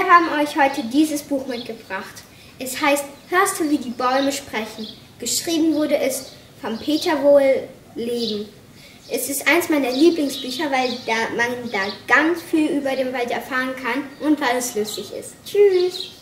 Wir haben euch heute dieses Buch mitgebracht. Es heißt Hörst du, wie die Bäume sprechen? Geschrieben wurde es von Peter Wohlleben. Es ist eins meiner Lieblingsbücher, weil da man da ganz viel über den Wald erfahren kann und weil es lustig ist. Tschüss!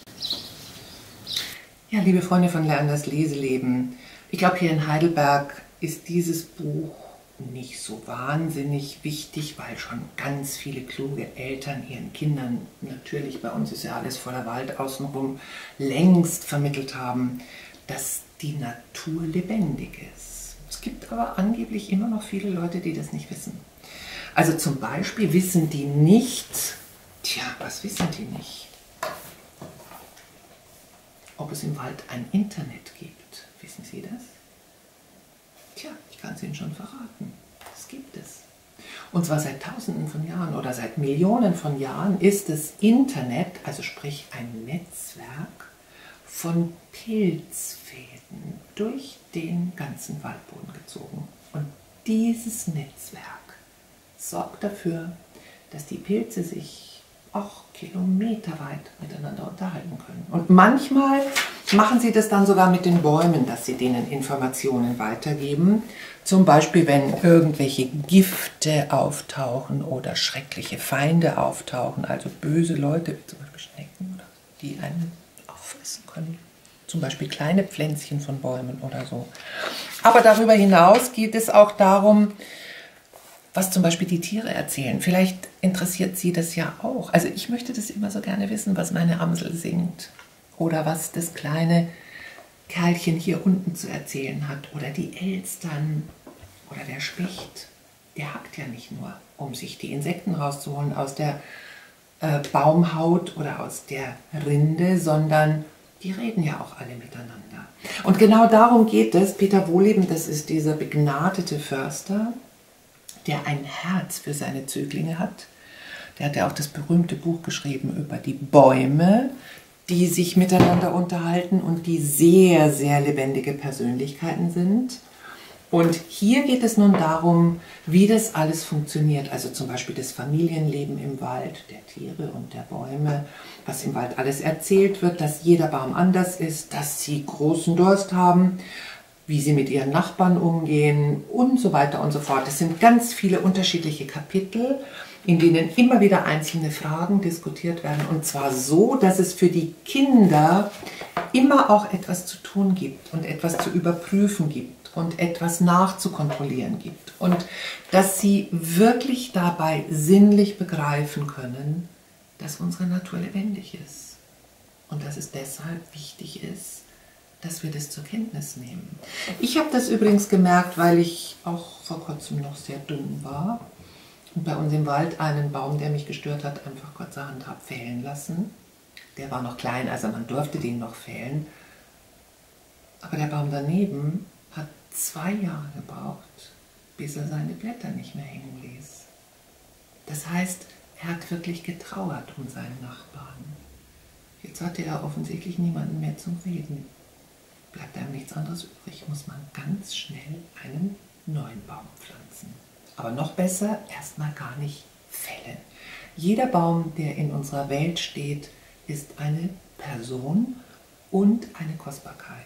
Ja, liebe Freunde von das Leseleben, ich glaube, hier in Heidelberg ist dieses Buch nicht so wahnsinnig wichtig, weil schon ganz viele kluge Eltern ihren Kindern, natürlich bei uns ist ja alles voller Wald außenrum, längst vermittelt haben, dass die Natur lebendig ist. Es gibt aber angeblich immer noch viele Leute, die das nicht wissen. Also zum Beispiel wissen die nicht, tja, was wissen die nicht? Ob es im Wald ein Internet gibt. Wissen Sie das? Tja, ich kann es Ihnen schon verraten. Das gibt es. Und zwar seit Tausenden von Jahren oder seit Millionen von Jahren ist das Internet, also sprich ein Netzwerk von Pilzfäden durch den ganzen Waldboden gezogen. Und dieses Netzwerk sorgt dafür, dass die Pilze sich auch kilometerweit miteinander unterhalten können. Und manchmal machen sie das dann sogar mit den Bäumen, dass sie denen Informationen weitergeben. Zum Beispiel, wenn irgendwelche Gifte auftauchen oder schreckliche Feinde auftauchen, also böse Leute, wie zum Beispiel Schnecken, die einen auffressen können. Zum Beispiel kleine Pflänzchen von Bäumen oder so. Aber darüber hinaus geht es auch darum, was zum Beispiel die Tiere erzählen. Vielleicht interessiert Sie das ja auch. Also ich möchte das immer so gerne wissen, was meine Amsel singt oder was das kleine Kerlchen hier unten zu erzählen hat oder die Elstern oder der Specht. Der hackt ja nicht nur, um sich die Insekten rauszuholen aus der äh, Baumhaut oder aus der Rinde, sondern die reden ja auch alle miteinander. Und genau darum geht es. Peter Wohleben, das ist dieser begnadete Förster, der ein Herz für seine Zöglinge hat. Der hat ja auch das berühmte Buch geschrieben über die Bäume, die sich miteinander unterhalten und die sehr, sehr lebendige Persönlichkeiten sind. Und hier geht es nun darum, wie das alles funktioniert. Also zum Beispiel das Familienleben im Wald, der Tiere und der Bäume, was im Wald alles erzählt wird, dass jeder Baum anders ist, dass sie großen Durst haben, wie sie mit ihren Nachbarn umgehen und so weiter und so fort. Es sind ganz viele unterschiedliche Kapitel, in denen immer wieder einzelne Fragen diskutiert werden. Und zwar so, dass es für die Kinder immer auch etwas zu tun gibt und etwas zu überprüfen gibt und etwas nachzukontrollieren gibt. Und dass sie wirklich dabei sinnlich begreifen können, dass unsere Natur lebendig ist. Und dass es deshalb wichtig ist, dass wir das zur Kenntnis nehmen. Ich habe das übrigens gemerkt, weil ich auch vor kurzem noch sehr dumm war und bei uns im Wald einen Baum, der mich gestört hat, einfach kurzerhand habe fällen lassen. Der war noch klein, also man durfte den noch fällen. Aber der Baum daneben hat zwei Jahre gebraucht, bis er seine Blätter nicht mehr hängen ließ. Das heißt, er hat wirklich getrauert um seinen Nachbarn. Jetzt hatte er offensichtlich niemanden mehr zum Reden bleibt einem nichts anderes übrig, muss man ganz schnell einen neuen Baum pflanzen. Aber noch besser, erstmal gar nicht fällen. Jeder Baum, der in unserer Welt steht, ist eine Person und eine Kostbarkeit.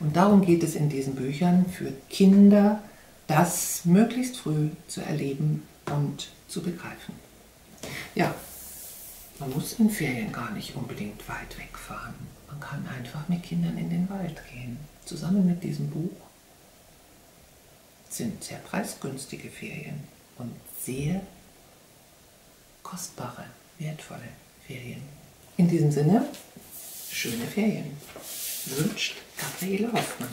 Und darum geht es in diesen Büchern für Kinder, das möglichst früh zu erleben und zu begreifen. Ja, man muss in Ferien gar nicht unbedingt weit wegfahren. Man kann einfach mit Kindern in den Wald gehen. Zusammen mit diesem Buch sind sehr preisgünstige Ferien und sehr kostbare, wertvolle Ferien. In diesem Sinne, schöne Ferien. Wünscht Gabriele Hoffmann.